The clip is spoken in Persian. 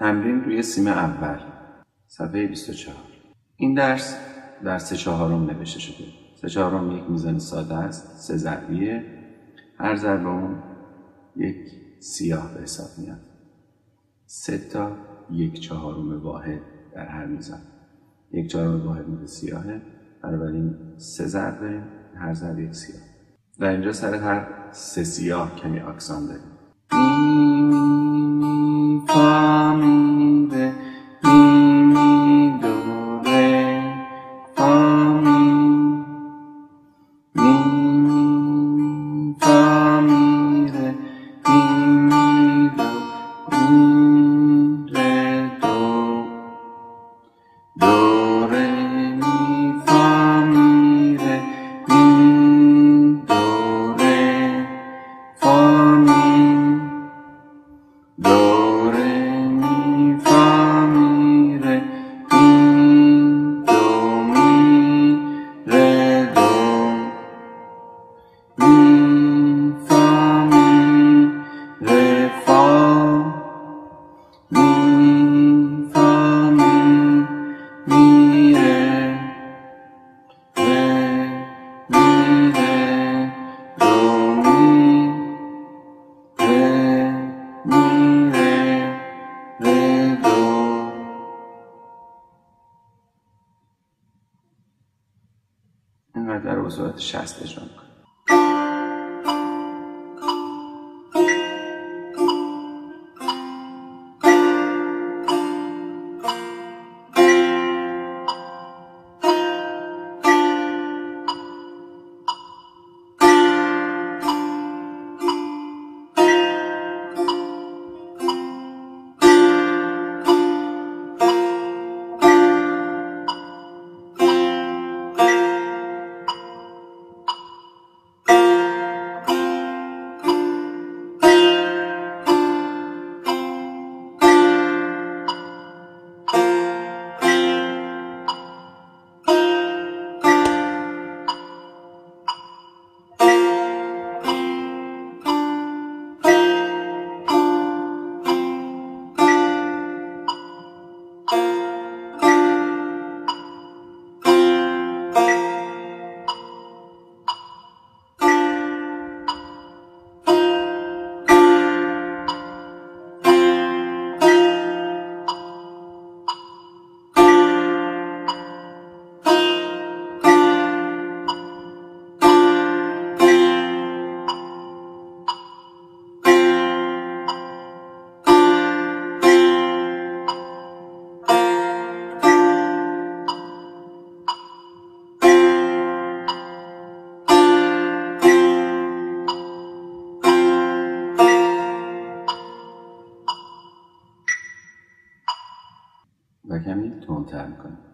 تمرین روی سیم اول صفحه 24 این درس در سه چهارم نوشته شده. سه چهارم یک میزان ساده است سه ضربیه هر ضرب اون یک سیاه به حساب میاد. سه تا یک چهارم واحد در هر میزان. یک چهارم واحد مثل سیاهه بنابراین سه ضرب داریم هر ضرب یک سیاه. در اینجا سر هر سه سیاه کمی اکسان داریم. اینقدر به صورت شست اجرا می‌کنم و کمی تندتر می‌کنیم